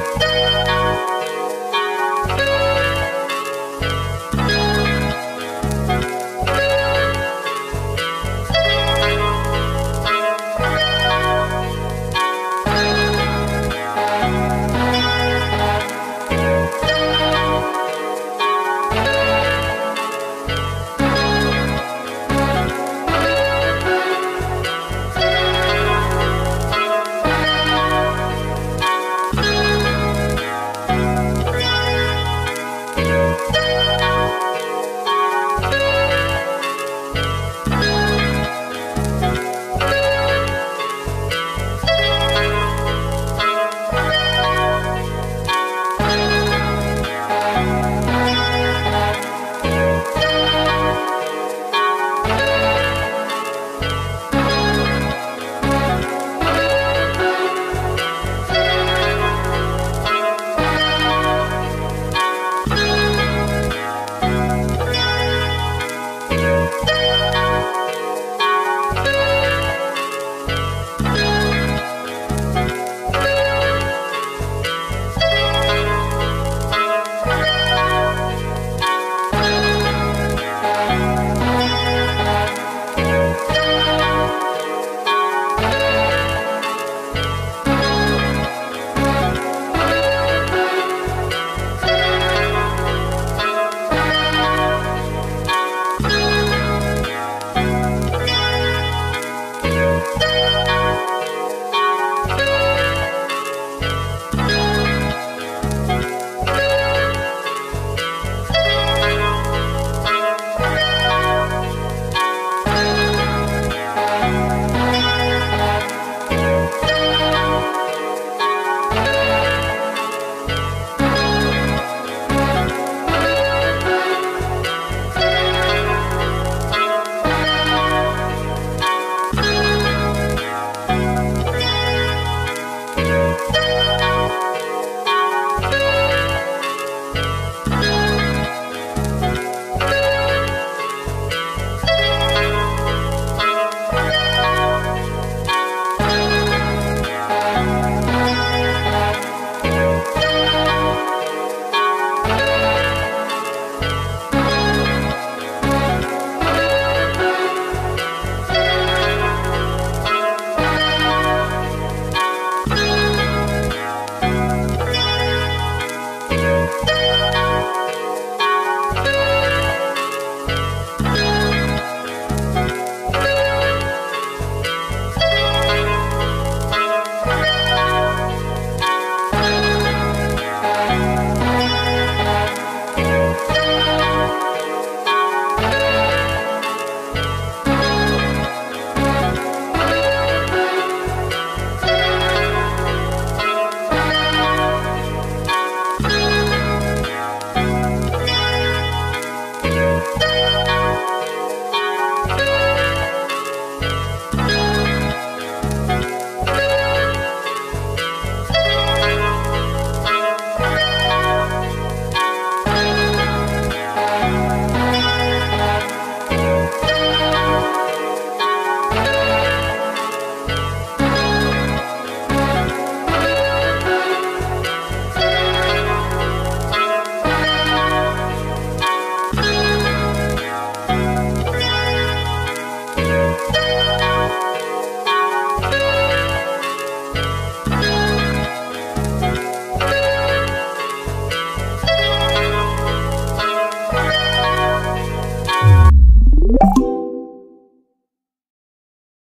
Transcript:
Música